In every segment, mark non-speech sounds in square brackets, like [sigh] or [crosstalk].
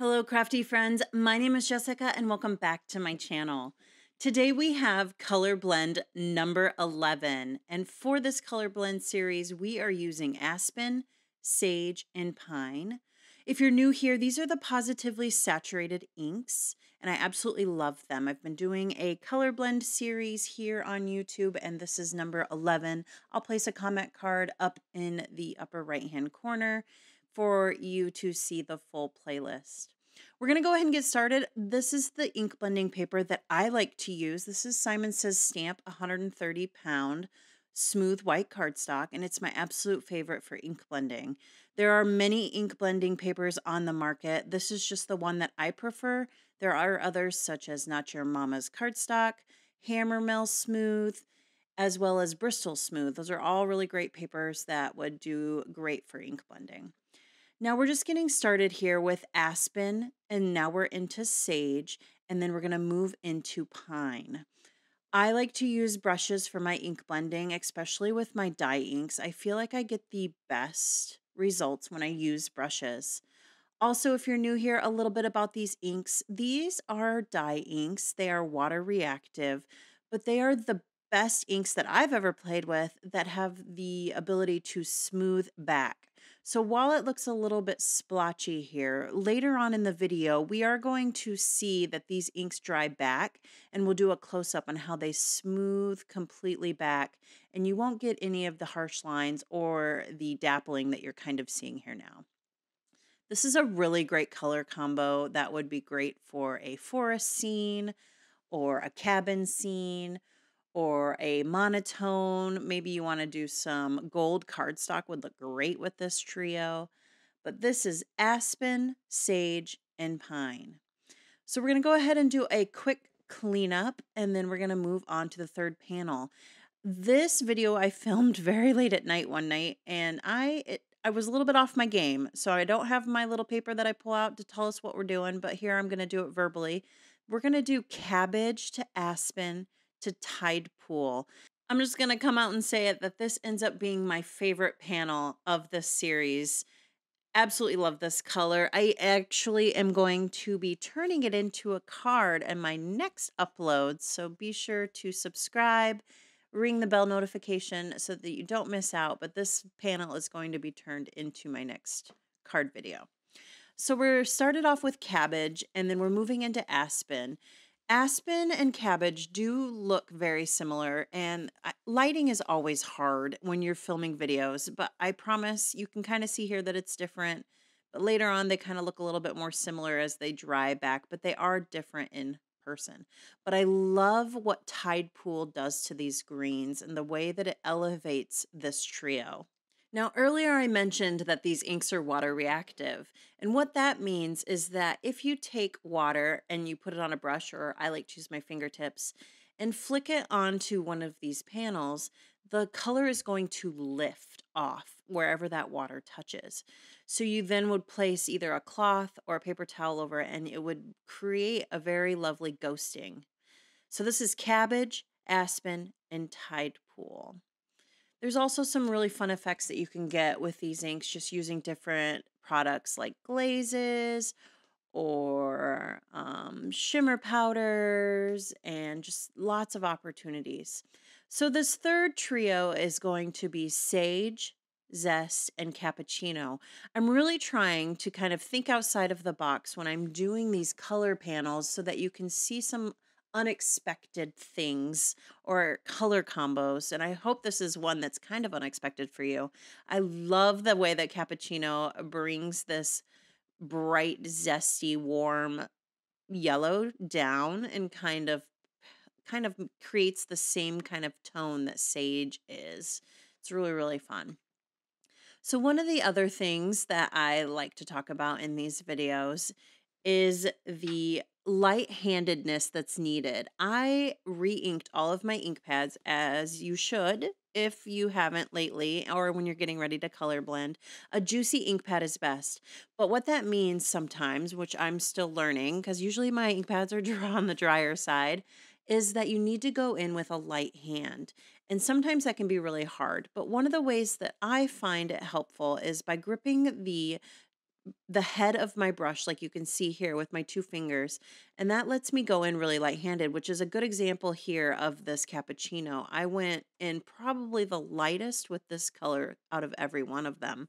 Hello, crafty friends. My name is Jessica, and welcome back to my channel. Today we have color blend number 11. And for this color blend series, we are using aspen, sage, and pine. If you're new here, these are the Pawsitively Saturated inks, and I absolutely love them. I've been doing a color blend series here on YouTube, and this is number 11. I'll place a comment card up in the upper right hand corner for you to see the full playlist. We're going to go ahead and get started. This is the ink blending paper that I like to use. This is Simon Says Stamp 130 pound smooth white cardstock, and it's my absolute favorite for ink blending. There are many ink blending papers on the market. This is just the one that I prefer. There are others such as Not Your Mama's Cardstock, Hammermill Smooth, as well as Bristol Smooth. Those are all really great papers that would do great for ink blending. Now we're just getting started here with aspen, and now we're into sage, and then we're going to move into pine. I like to use brushes for my ink blending, especially with my dye inks. I feel like I get the best results when I use brushes. Also, if you're new here, a little bit about these inks. These are dye inks. They are water reactive, but they are the best inks that I've ever played with that have the ability to smooth back. So while it looks a little bit splotchy here, later on in the video, we are going to see that these inks dry back and we'll do a close up on how they smooth completely back and you won't get any of the harsh lines or the dappling that you're kind of seeing here now. This is a really great color combo that would be great for a forest scene or a cabin scene or a monotone. Maybe you want to do some gold cardstock would look great with this trio. But this is aspen, sage, and pine. So we're going to go ahead and do a quick cleanup and then we're going to move on to the third panel. This video I [laughs] filmed very late at night one night and I it, I was a little bit off my game. So I don't have my little paper that I pull out to tell us what we're doing, but here I'm going to do it verbally. We're going to do cabbage to aspen to Tide Pool. I'm just going to come out and say it that this ends up being my favorite panel of this series. Absolutely love this color. I actually am going to be turning it into a card in my next upload, so be sure to subscribe, ring the bell notification so that you don't miss out. But this panel is going to be turned into my next card video. So we're started off with cabbage and then we're moving into aspen. Aspen and cabbage do look very similar, and lighting is always hard when you're filming videos, but I promise you can kind of see here that it's different. But later on, they kind of look a little bit more similar as they dry back, but they are different in person. But I love what Tide Pool does to these greens and the way that it elevates this trio. Now, earlier I mentioned that these inks are water reactive. And what that means is that if you take water and you put it on a brush, or I like to use my fingertips, and flick it onto one of these panels, the color is going to lift off wherever that water touches. So you then would place either a cloth or a paper towel over it, and it would create a very lovely ghosting. So this is cabbage, aspen, and tide pool. There's also some really fun effects that you can get with these inks just using different products like glazes or um, shimmer powders and just lots of opportunities. So, this third trio is going to be Sage, Zest, and Cappuccino. I'm really trying to kind of think outside of the box when I'm doing these color panels so that you can see some unexpected things or color combos. And I hope this is one that's kind of unexpected for you. I love the way that Cappuccino uh, brings this bright, zesty, warm yellow down and kind of kind of creates the same kind of tone that sage is. It's really really fun. So one of the other things that I like to talk about in these videos is the light handedness that's needed. I re inked all of my ink pads as you should if you haven't lately or when you're getting ready to color blend. A juicy ink pad is best. But what that means sometimes, which I'm still learning, because usually my ink pads are [laughs] on the drier side, is that you need to go in with a light hand. And sometimes that can be really hard. But one of the ways that I find it helpful is by gripping the the head of my brush, like you can see here with my two fingers, and that lets me go in really light-handed, which is a good example here of this cappuccino. I went in probably the lightest with this color out of every one of them.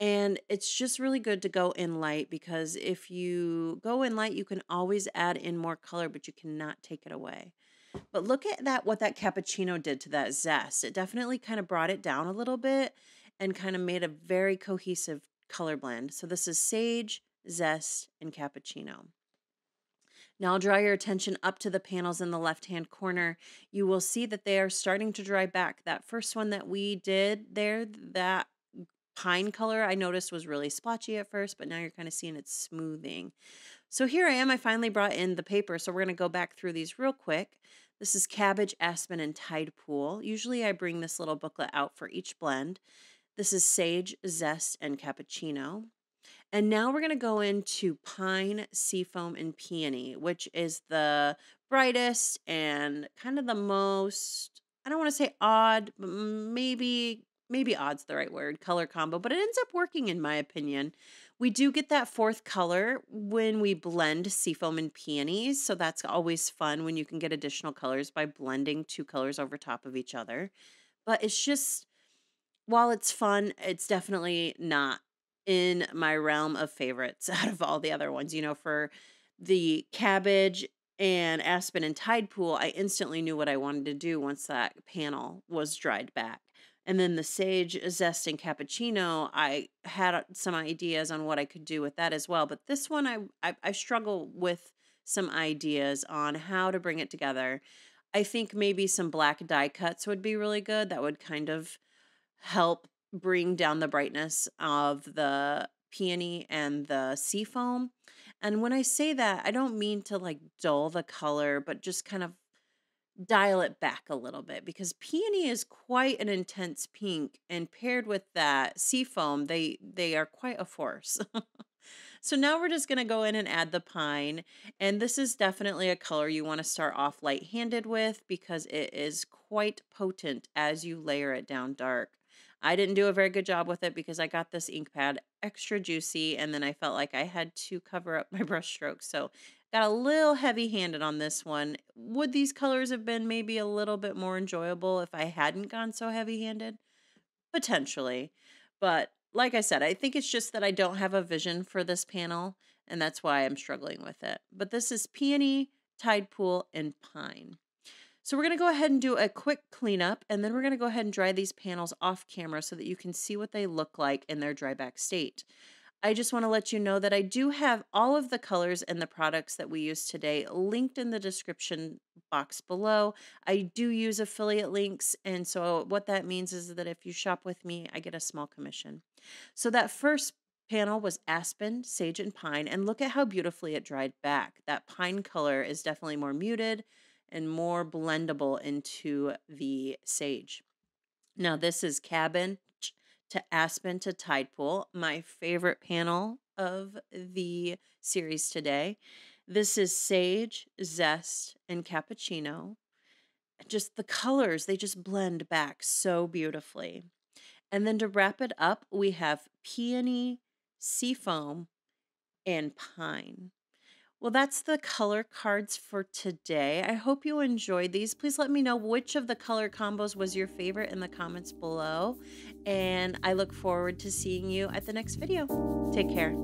And it's just really good to go in light because if you go in light, you can always add in more color, but you cannot take it away. But look at that, what that cappuccino did to that zest. It definitely kind of brought it down a little bit and kind of made a very cohesive color blend. So this is sage, zest, and cappuccino. Now I'll draw your attention up to the panels in the left-hand corner. You will see that they are starting to dry back. That first one that we did there, that pine color I noticed was really splotchy at first, but now you're kind of seeing it smoothing. So here I am. I finally brought in the paper. So we're going to go back through these real quick. This is Cabbage, Aspen, and Tide Pool. Usually I bring this little booklet out for each blend. This is Sage, Zest, and Cappuccino. And now we're going to go into Pine, Seafoam, and Peony, which is the brightest and kind of the most, I don't want to say odd, but maybe, maybe odd's the right word, color combo, but it ends up working in my opinion. We do get that fourth color when we blend seafoam and peonies. So that's always fun when you can get additional colors by blending two colors over top of each other. But it's just, while it's fun, it's definitely not in my realm of favorites [laughs] out of all the other ones. You know, for the cabbage and aspen and tide pool, I instantly knew what I wanted to do once that panel was dried back. And then the sage zest and cappuccino, I had some ideas on what I could do with that as well. But this one, I, I, I struggle with some ideas on how to bring it together. I think maybe some black die cuts would be really good. That would kind of help bring down the brightness of the peony and the seafoam. And when I say that, I don't mean to like dull the color, but just kind of dial it back a little bit because peony is quite an intense pink and paired with that seafoam they they are quite a force [laughs] so now we're just going to go in and add the pine and this is definitely a color you want to start off light-handed with because it is quite potent as you layer it down dark I didn't do a very good job with it because I got this ink pad extra juicy and then I felt like I had to cover up [laughs] my brush strokes. So Got a little heavy handed on this one. Would these colors have been maybe a little bit more enjoyable if I hadn't gone so heavy handed? Potentially. But like I said, I think it's just that I don't have a vision for this panel, and that's why I'm struggling with it. But this is Peony, Tide Pool, and Pine. So we're going to go ahead and do a quick cleanup, and then we're going to go ahead and dry these panels off camera so that you can see what they look like in their dry back state. I just want to let you know that I do have all of the colors and the products that we use today linked in the description box below. I do use affiliate links, and so what that means is that if you shop with me, I get a small commission. So that first panel was aspen, sage, and pine, and look at how beautifully it dried back. That pine color is definitely more muted and more blendable into the sage. Now this is cabin, to Aspen to Tide Pool, my favorite panel of the series today. This is Sage, Zest, and Cappuccino. Just the colors, they just blend back so beautifully. And then to wrap it up, we have Peony, Seafoam, and Pine. Well, that's the color cards for today. I hope you enjoyed these. Please let me know which of the color combos was your favorite in the comments below. And I look forward to seeing you at the next video. Take care.